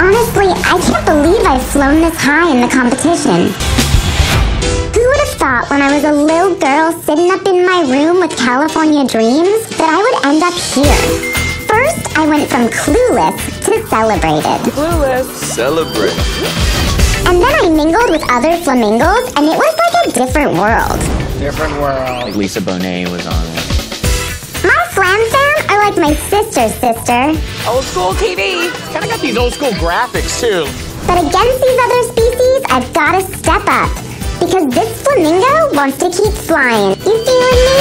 Honestly, I can't believe I've flown this high in the competition. Who would have thought when I was a little girl sitting up in my room with California dreams that I would end up here? First, I went from clueless to celebrated. Clueless. Celebrate. And then I mingled with other flamingos, and it was like a different world. Different world. Like Lisa Bonet was on it. Like my sister's sister. Old school TV. It's kind of got these old school graphics too. But against these other species, I've gotta step up. Because this flamingo wants to keep flying. You feeling me?